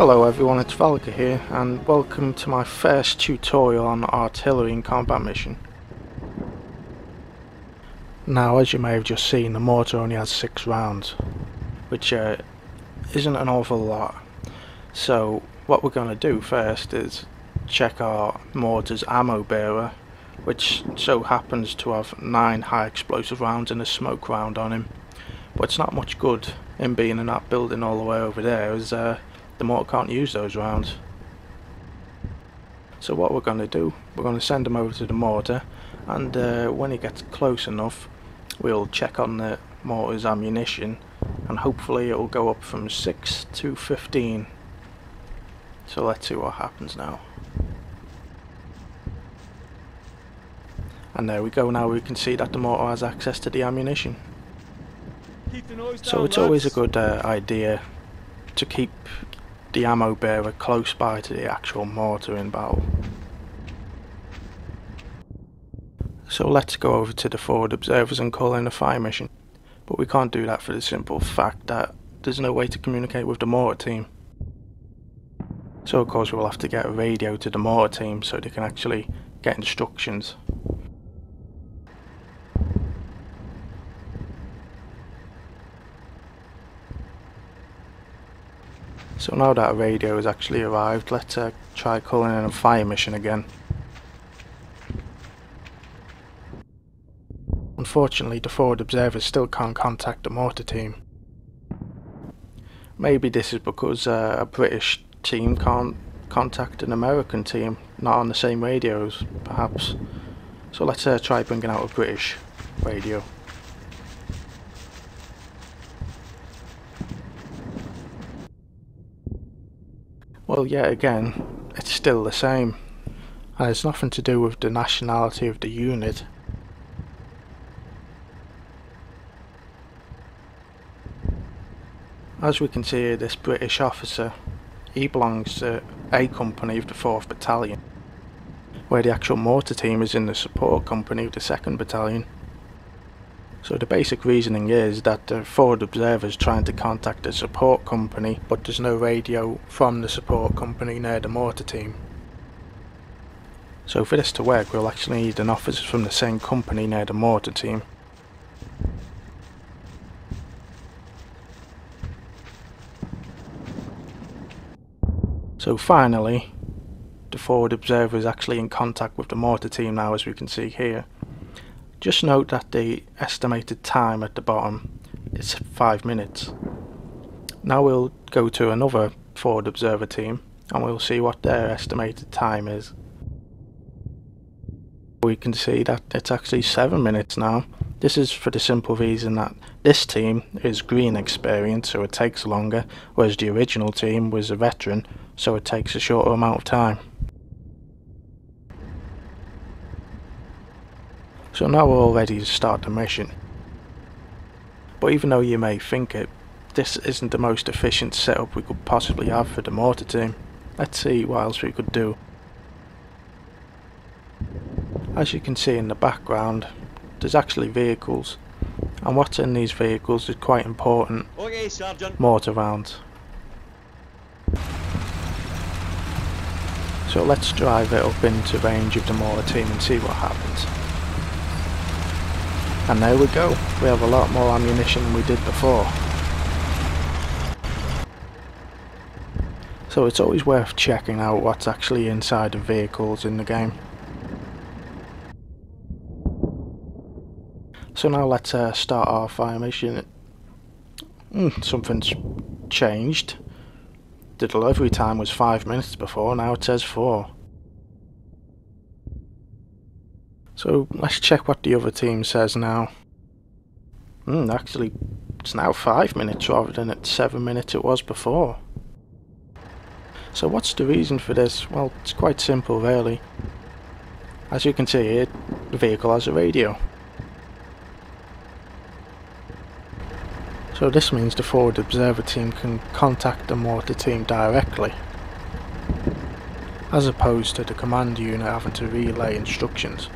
Hello everyone, it's Valka here and welcome to my first tutorial on artillery in combat mission. Now as you may have just seen, the mortar only has 6 rounds, which uh, isn't an awful lot. So what we're going to do first is check our mortar's ammo bearer, which so happens to have 9 high explosive rounds and a smoke round on him. But it's not much good in being in that building all the way over there as uh, the mortar can't use those rounds. So what we're going to do, we're going to send them over to the mortar and uh, when he gets close enough we'll check on the mortar's ammunition and hopefully it will go up from 6 to 15. So let's see what happens now. And there we go now we can see that the mortar has access to the ammunition. So it's always a good uh, idea to keep the ammo bearer close by to the actual mortar in battle. So let's go over to the forward observers and call in a fire mission. But we can't do that for the simple fact that there's no way to communicate with the mortar team. So of course we'll have to get a radio to the mortar team so they can actually get instructions. So now that radio has actually arrived, let's uh, try calling in a fire mission again. Unfortunately, the forward observers still can't contact the mortar team. Maybe this is because uh, a British team can't contact an American team, not on the same radios, perhaps. So let's uh, try bringing out a British radio. Well, yet again, it's still the same. And it's nothing to do with the nationality of the unit. As we can see here, this British officer, he belongs to A company of the 4th Battalion, where the actual mortar team is in the support company of the 2nd Battalion. So the basic reasoning is that the forward observer is trying to contact the support company but there's no radio from the support company near the mortar team. So for this to work we'll actually need an officer from the same company near the mortar team. So finally, the forward observer is actually in contact with the mortar team now as we can see here. Just note that the estimated time at the bottom is 5 minutes. Now we'll go to another forward observer team and we'll see what their estimated time is. We can see that it's actually 7 minutes now. This is for the simple reason that this team is green experience so it takes longer whereas the original team was a veteran so it takes a shorter amount of time. So now we're all ready to start the mission. But even though you may think it, this isn't the most efficient setup we could possibly have for the mortar team. Let's see what else we could do. As you can see in the background, there's actually vehicles. And what's in these vehicles is quite important. Okay, Sergeant. Mortar rounds. So let's drive it up into range of the mortar team and see what happens. And there we go, we have a lot more ammunition than we did before. So it's always worth checking out what's actually inside of vehicles in the game. So now let's uh, start our fire mission. Mm, something's changed. The delivery time was 5 minutes before, now it says 4. So let's check what the other team says now. Hmm, actually, it's now 5 minutes rather than at 7 minutes it was before. So what's the reason for this? Well, it's quite simple really. As you can see here, the vehicle has a radio. So this means the forward observer team can contact the mortar team directly, as opposed to the command unit having to relay instructions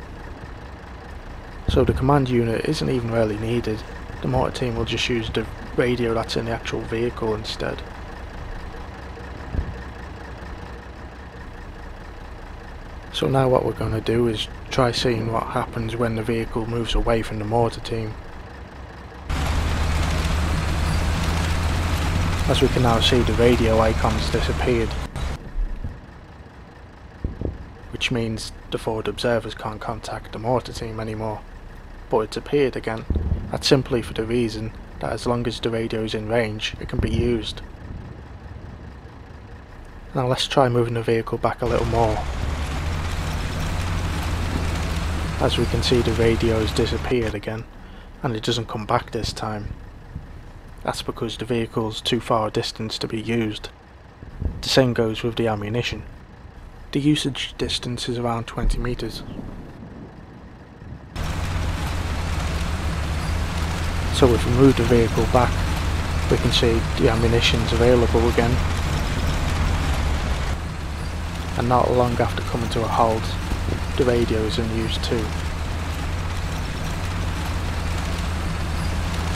so the command unit isn't even really needed. The mortar team will just use the radio that's in the actual vehicle instead. So now what we're going to do is try seeing what happens when the vehicle moves away from the mortar team. As we can now see the radio icon's disappeared. Which means the forward observers can't contact the mortar team anymore. But it's appeared again. That's simply for the reason that as long as the radio is in range, it can be used. Now let's try moving the vehicle back a little more. As we can see the radio has disappeared again and it doesn't come back this time. That's because the vehicle's too far a distance to be used. The same goes with the ammunition. The usage distance is around 20 metres. So if we move the vehicle back we can see the ammunition's available again and not long after coming to a halt the radio is in use too.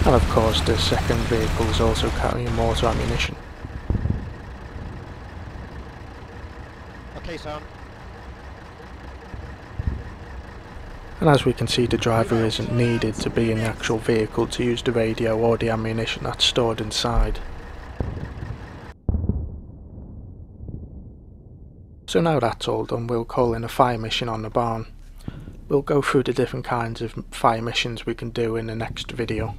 And of course the second vehicle is also carrying mortar ammunition. Okay, Sam. And as we can see the driver isn't needed to be in the actual vehicle to use the radio or the ammunition that's stored inside. So now that's all done, we'll call in a fire mission on the barn. We'll go through the different kinds of fire missions we can do in the next video.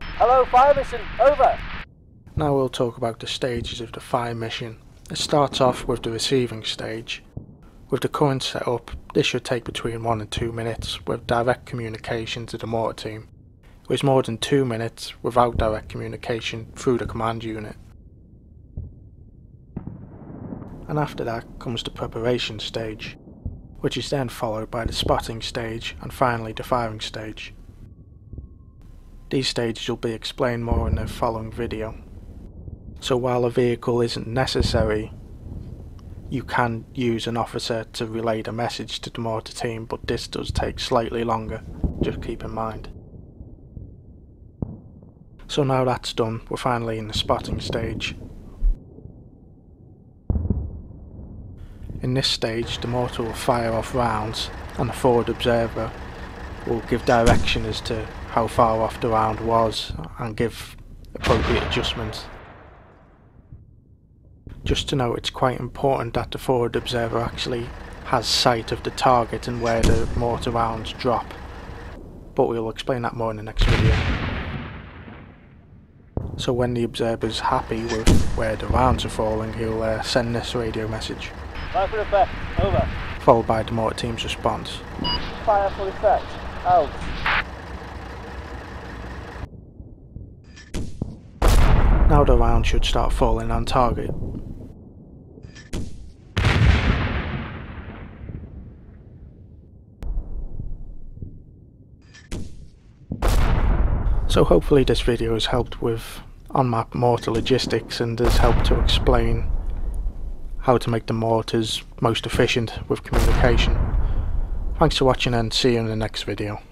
Hello, fire mission, over! Now we'll talk about the stages of the fire mission. It starts off with the receiving stage. With the current setup, this should take between 1 and 2 minutes with direct communication to the mortar team. It was more than 2 minutes without direct communication through the command unit and after that comes the preparation stage, which is then followed by the spotting stage and finally the firing stage. These stages will be explained more in the following video. So while a vehicle isn't necessary, you can use an officer to relay the message to the mortar team, but this does take slightly longer, just keep in mind. So now that's done, we're finally in the spotting stage, In this stage the mortar will fire off rounds and the forward observer will give direction as to how far off the round was and give appropriate adjustments. Just to know it's quite important that the forward observer actually has sight of the target and where the mortar rounds drop but we'll explain that more in the next video. So when the observer is happy with where the rounds are falling he'll uh, send this radio message. Fire for effect. Over. Followed by the mortar team's response. Fire for effect. Out. Now the round should start falling on target. So hopefully this video has helped with on-map mortar logistics and has helped to explain how to make the mortars most efficient with communication. Thanks for watching and see you in the next video.